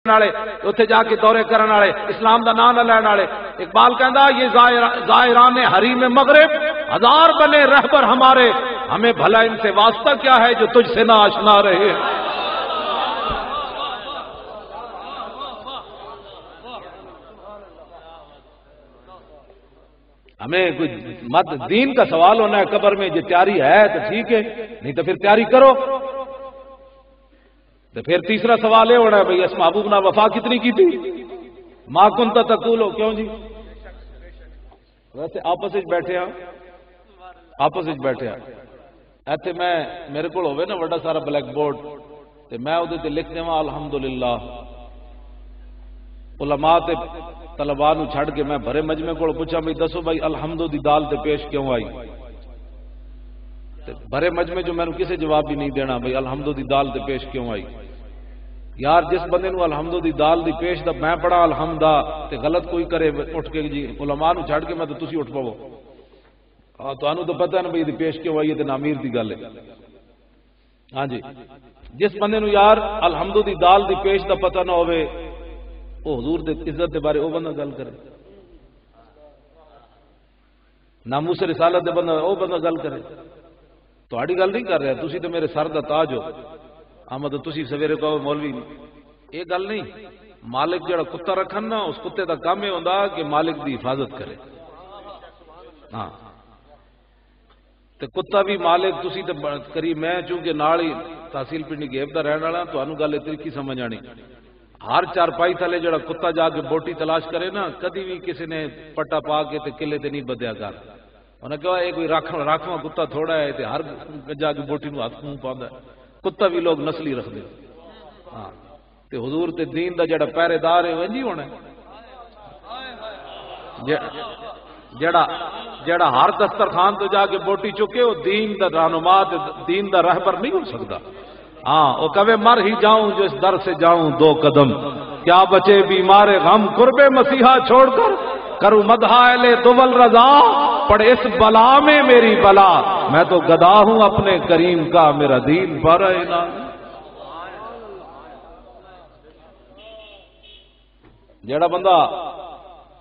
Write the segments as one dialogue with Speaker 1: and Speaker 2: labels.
Speaker 1: जाके दौरे वाले इस्लाम का नाम न लैन वाले इकबाल कहता ये जायरान हरी में मगरब, हज़ार बने रहबर हमारे, हमें भला इनसे वास्ता क्या है जो तुझसे ना आशना रहे? हमें कुछ मत, दीन का सवाल होना है, कबर में जो तैयारी है तो ठीक है, नहीं तो फिर तैयारी करो। तो फिर तीसरा सवाल ये होना है, भाई, इस महबूब ना वफा कितनी की थी? माँ कुन तकूल. हो क्यों जी? वैसे आपस बैठे हाँ आपस बैठे हाँ इतने मैं, मेरे को हो ना बड़ा सारा ब्लैक बोर्ड तो मैं वो लिख देव अलहमदुल्ला उलमा ते तलबा छड़ के मैं भरे मजमे को पूछा भाई दसो भाई, अलहमदो की दाल ते पेश क्यों आई? भरे मजमे जो मैं किसी जवाब भी नहीं देना भाई अलहमदो की दाल ते पेश क्यों आई? यार जिस बंद अलहमदो की दाल की पेश दा मैं पढ़ा अलहमदा ते गलत कोई करे उठ के जी उलमा छड़ के मैं तो तुम उठ पवो। हाँ तो, तो पता ना भाई पेश क्यों आई है नामीर की गल है। हाँ जी। जिस बंद यार अलहमदो की दाल की पेश का पता ना हो हजूर इज़्ज़त के बारे बंदा गल करे। नामूस रिसालत के बंदा बंदा गल करे। थोड़ी गल नहीं कर रहा तुम तो मेरे सर का ताज हो। हाँ मतलब तुम सवेरे कहो, मौलवी ये गल नहीं, मालिक जरा कुत्ता रखन ना, उस कुत्ते का काम यह होंगे कि मालिक की हिफाजत करे। हाँ। तो कुत्ता भी मालिक तुम तो करी, मैं चूँकि नाल ही तहसील पिंडी गेब का रहने वाला तो गल तरीकी समझ आनी। हर चारपाई थले जरा कुत्ता जाके बोटी तलाश करे ना कभी भी किसी ने पट्टा पा के ते उन्हें कहा कोई राख, राखवा कुत्ता थोड़ा है हर जाके बोटी हाथ मुँह पाता कुत्ता भी लोग नस्ली रखते हाँ ते हजूर ते दीन का जड़ा पहरेदार है वंजी होना जड़ा जड़ा हर दस्तरखान तो जाके बोटी चुके, वो दीन का रहनुमा दीन का रहबर नहीं हो सकता हाँ वो कवे, मर ही जाऊँ जो इस दर से जाऊँ दो कदम। क्या बचे बीमारे गम? कुर्बे मसीहा छोड़कर करूँ मदहा तुवल रजा। पड़ इस बला में मेरी बला। मैं तो गदा हूँ अपने करीम का, मेरा दीन पर जेड़ा बंदा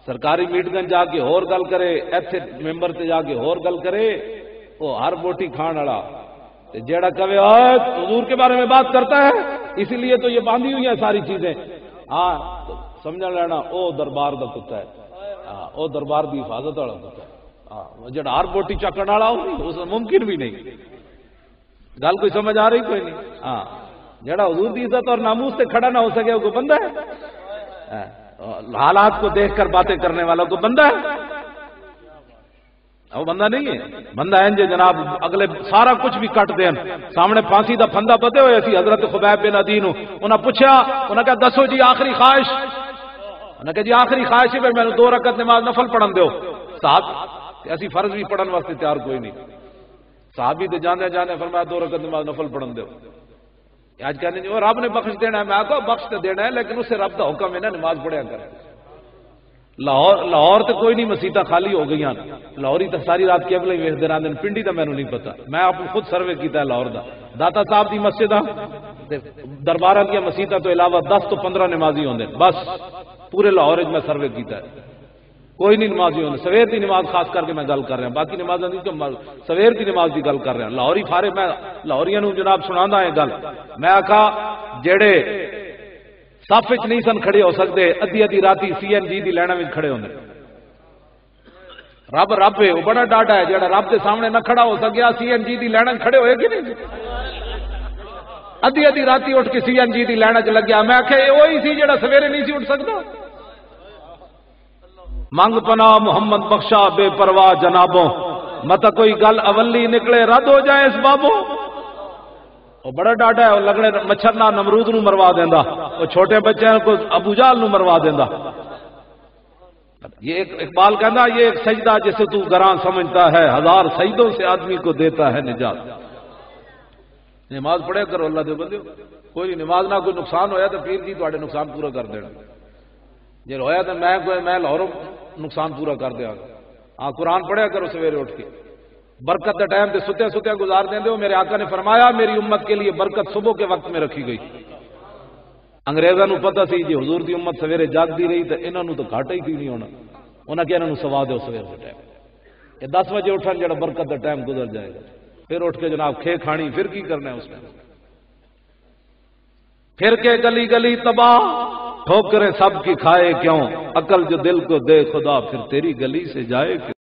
Speaker 1: सरकारी मीटिंग जाके होर गल करे इथे मेंबर से जाके होर गल करे वो हर बोटी खान वाला जेड़ा कवे हजूर के बारे में बात करता है, इसीलिए तो ये बांधी हुई है सारी चीज़ें। हाँ तो समझ लेना, ओ दरबार का कुत्ता है। हाँ वो दरबार की हिफाजत वाला कुत्ता है। हाँ जरा हर बोटी चकन वाला उस मुमकिन भी नहीं। गल कोई समझ आ रही कोई नहीं। हाँ जरा हजूर की इज़्ज़त और नामूस से खड़ा ना हो सके वो बंदा है? हाँ, हालात को देखकर बातें करने वाला को बंदा है? वो बंदा नहीं है। बंदा है जनाब अगले सारा कुछ भी कट देन सामने फांसी का फंदा बदे हुए असी हज़रत खुबैब बिन अदी उन्हें पूछा उन्हें कहा दसो जी आखिरी ख्वाहिश? उन्हें कहा जी आखिरी ख्वाहिश है मैं दो रकत नमाज़ नफल पढ़न दो। साहब असी फ़र्ज़ भी पढ़ने वास्ते तैयार कोई नहीं साहब भी तो जाने जाने फरमाया दो रकत नमाज़ नफल पढ़न दो आज कहने वो रब ने बख्श देना है मैं आखो बख्श तो देना है लेकिन उससे रब का हुक्म है ना नमाज़ पढ़िया कर लाहौर लाहौर तो कोई नहीं मसीता खाली हो गई लाहौरी तो सारी रात केवल ही वेखते रहते पिंडी तो मैंने नहीं पता मैं आप खुद सर्वे किया लाहौर का दाता साहब की मस्जिद दरबार मसीता तो इलावा दस तो पंद्रह नमाजी होंगे बस पूरे लाहौर मैं सर्वे किया कोई नहीं नमाजी होने, सवेर की नमाज़ खास करके मैं गल कर रहा बाकी नमाजा नहीं तो सवेर की नमाज़ की गल कर रहा लाहौरी फारे मैं लाहौरिया जनाब सुना है गल। मैं आखा जेड़े सफ च नहीं सन खड़े हो सकते अद्धी अद्धी राती सी एन जी की लैना में खड़े होंगे रब रब है वो बड़ा डाटा है जरा रब के सामने न खड़ा हो सकिया सी एन जी की लैना खड़े होए कि नहीं? अद्धी अद्धी राती उठ के सी एन जी की लैना च लग्या मैं आखे वही सी जरा सवेरे नहीं सी उठ सकता मंग पना मोहम्मद बख्शा बेपरवाह जनाबों। मत कोई गल अवली निकले, रद्द हो जाए इस बाबो। वो बड़ा डाटा है लगने मच्छर ना नमरूद न मरवा देंदा। वो छोटे बच्चे को अबूजाल न मरवा देंदा। ये एक इकबाल कहना ये एक सजदा जिसे तू गरा समझता है, हज़ार सजदों से आदमी को देता है निजात। नमाज़ पढ़े करो, अल्लाह दे बंदे। कोई नमाज़ ना कोई नुकसान होया तो फिर थोड़े नुकसान पूरा कर देना। जे होया तो मैं मैं लाहौरों नुकसान पूरा कर दिया हाँ कुरान पढ़िया करो सवेरे उठ के। बरकत के टाइम से सुत्या सुत्या गुजार दें दो मेरे आका ने फरमाया, मेरी उम्मत के लिए बरकत सुबह के वक्त में रखी गई। अंग्रेज़ों पता सी जो हजूर की उम्मत सवेरे जागती रही तो इन्हों तो घाटा ही नहीं होना? उन्हें क्या इन्हों सवा दो सवेर के टाइम। ये दस बजे उठन जो बरकत का टाइम गुजर जाएगा। फिर उठ के जनाब खे खानी, फिर की करना है टाइम फिर के गली गली तबाह। ठोकरे सब की खाए क्यों? अकल जो दिल को दे, खुदा फिर तेरी गली से जाए क्यों?